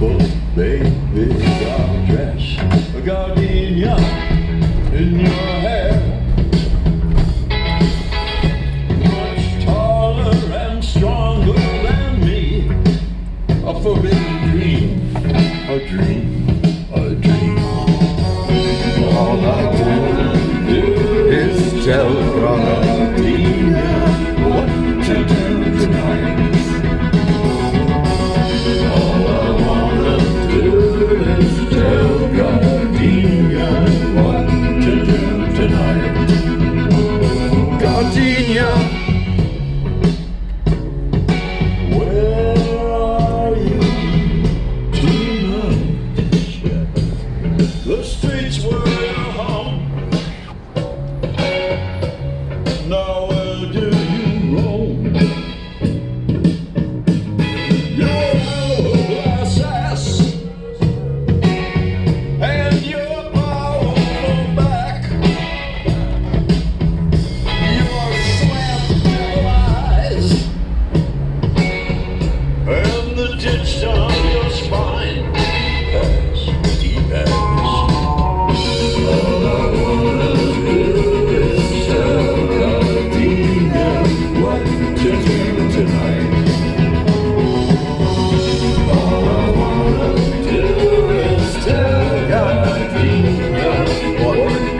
But baby's a dress, a gardenia in your hair. Much taller and stronger than me, a forbidden dream, a dream. This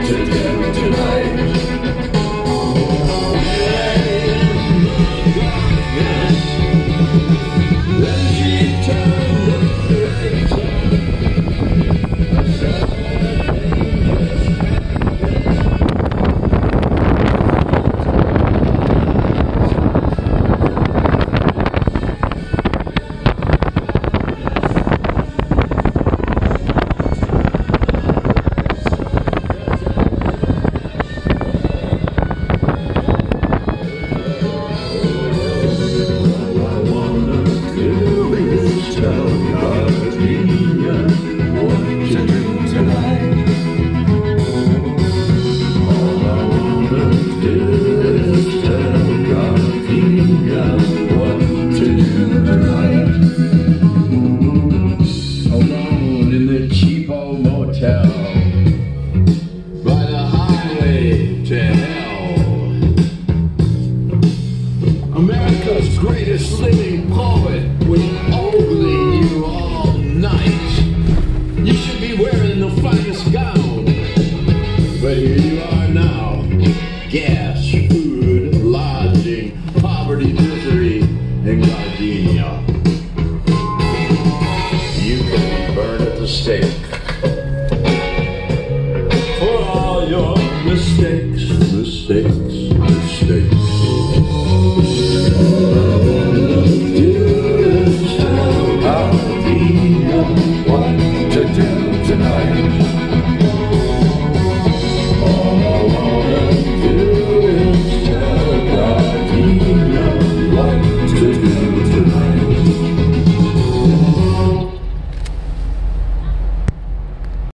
to do. But here you are now. Gas, food, lodging, poverty, misery, and gardenia. You can be burned at the stake. For all your mistakes, mistakes, mistakes.